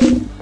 you